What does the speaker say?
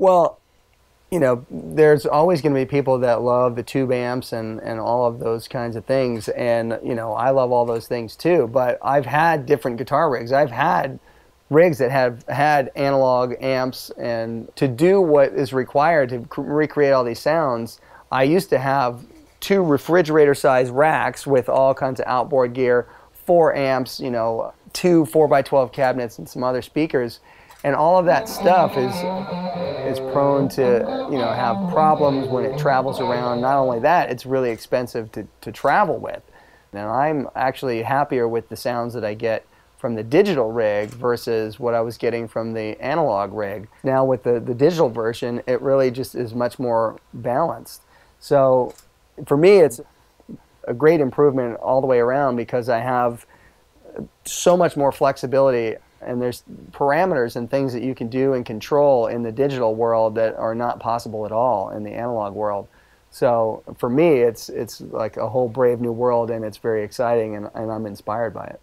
Well, you know, there's always going to be people that love the tube amps and, and all of those kinds of things. And, you know, I love all those things too. But I've had different guitar rigs. I've had rigs that have had analog amps. And to do what is required to recreate all these sounds, I used to have two refrigerator sized racks with all kinds of outboard gear, four amps, you know, two 4x12 cabinets, and some other speakers and all of that stuff is is prone to you know have problems when it travels around. Not only that, it's really expensive to, to travel with. And I'm actually happier with the sounds that I get from the digital rig versus what I was getting from the analog rig. Now with the, the digital version, it really just is much more balanced. So for me, it's a great improvement all the way around because I have so much more flexibility and there's parameters and things that you can do and control in the digital world that are not possible at all in the analog world. So for me, it's it's like a whole brave new world, and it's very exciting, and, and I'm inspired by it.